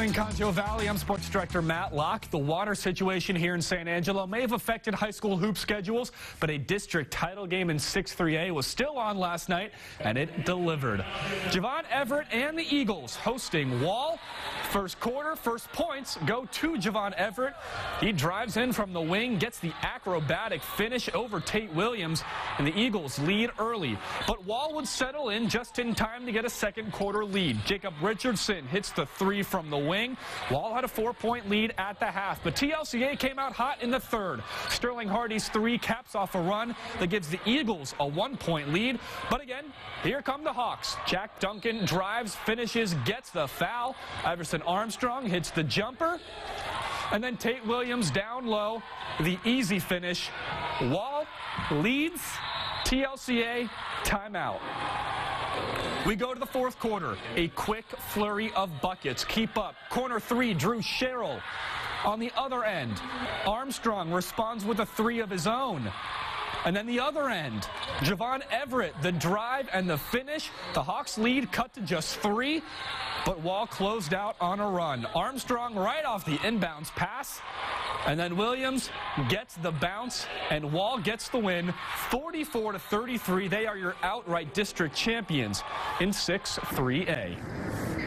morning, Concho Valley. I'm Sports Director Matt Locke. The water situation here in San Angelo may have affected high school hoop schedules, but a district title game in 6-3A was still on last night, and it delivered. Javon Everett and the Eagles hosting Wall. First quarter, first points go to Javon Everett. He drives in from the wing, gets the acrobatic finish over Tate Williams, and the Eagles lead early. But Wall would settle in just in time to get a second quarter lead. Jacob Richardson hits the three from the wing. Wall had a four-point lead at the half, but TLCA came out hot in the third. Sterling Hardy's three caps off a run that gives the Eagles a one-point lead. But again, here come the Hawks. Jack Duncan drives, finishes, gets the foul. Iverson Armstrong hits the jumper. And then Tate Williams down low, the easy finish. Wall leads TLCA timeout. We go to the fourth quarter. A quick flurry of buckets. Keep up. Corner three, Drew Sherrill. On the other end, Armstrong responds with a three of his own. And then the other end, Javon Everett, the drive and the finish. The Hawks lead cut to just three, but Wall closed out on a run. Armstrong right off the inbounds pass. And then Williams gets the bounce, and Wall gets the win, 44 to 33. They are your outright district champions in 6-3A.